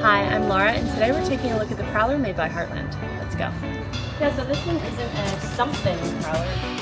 Hi, I'm Laura, and today we're taking a look at the Prowler made by Heartland. Let's go. Yeah, so this one isn't a something prowler.